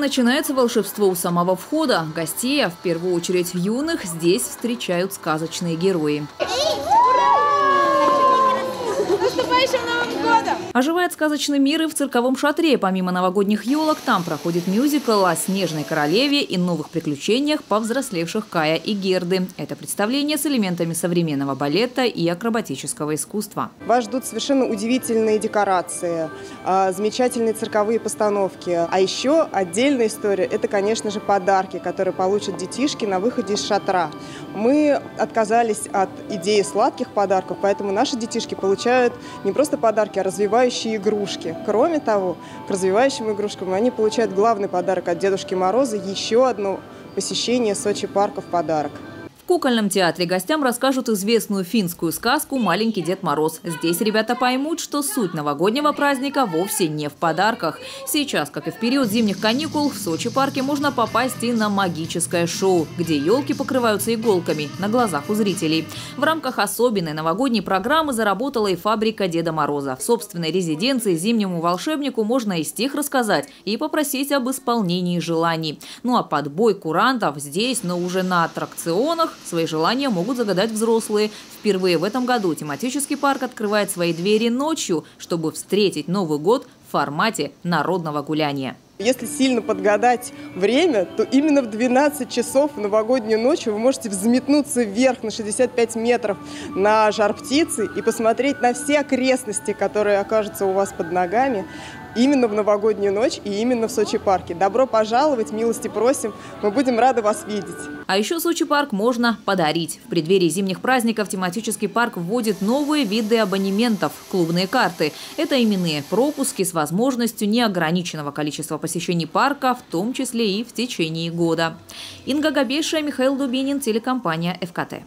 начинается волшебство у самого входа. Гостей, а в первую очередь юных, здесь встречают сказочные герои. Наступающим Новым годом! Оживает сказочный мир и в цирковом шатре. Помимо новогодних елок, там проходит мюзикл о Снежной королеве и новых приключениях повзрослевших Кая и Герды. Это представление с элементами современного балета и акробатического искусства. Вас ждут совершенно удивительные декорации, а, замечательные цирковые постановки. А еще отдельная история – это, конечно же, подарки, которые получат детишки на выходе из шатра. Мы отказались от идеи сладких подарков, поэтому наши детишки получают не просто подарки, а развивающие игрушки. Кроме того, к развивающим игрушкам они получают главный подарок от Дедушки Мороза – еще одно посещение Сочи парка в подарок кукольном театре гостям расскажут известную финскую сказку «Маленький Дед Мороз». Здесь ребята поймут, что суть новогоднего праздника вовсе не в подарках. Сейчас, как и в период зимних каникул, в Сочи парке можно попасть и на магическое шоу, где елки покрываются иголками на глазах у зрителей. В рамках особенной новогодней программы заработала и фабрика Деда Мороза. В собственной резиденции зимнему волшебнику можно и стих рассказать, и попросить об исполнении желаний. Ну а подбой курантов здесь, но уже на аттракционах, Свои желания могут загадать взрослые. Впервые в этом году тематический парк открывает свои двери ночью, чтобы встретить Новый год в формате народного гуляния. Если сильно подгадать время, то именно в 12 часов новогоднюю ночь вы можете взметнуться вверх на 65 метров на жар птицы и посмотреть на все окрестности, которые окажутся у вас под ногами именно в новогоднюю ночь и именно в Сочи парке. Добро пожаловать, милости просим, мы будем рады вас видеть. А еще Сочи парк можно подарить. В преддверии зимних праздников тематический парк вводит новые виды абонементов – клубные карты. Это именные пропуски с возможностью неограниченного количества посещений парка, в том числе и в течение года. Инга Габеша, Михаил Дубинин, телекомпания «ФКТ».